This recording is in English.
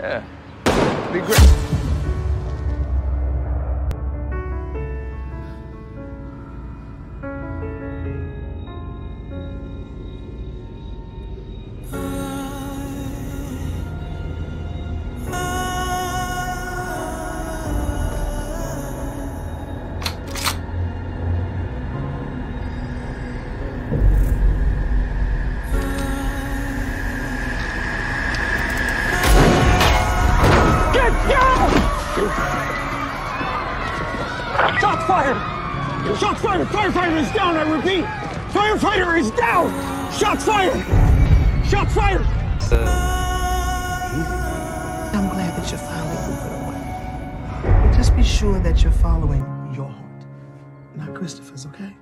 Yeah. Be great. Shots fired! Shots fired! Firefighter is down, I repeat! Firefighter is down! Shots fired! Shots fired! I'm glad that you're finally moving away. But just be sure that you're following your heart, not Christopher's, okay?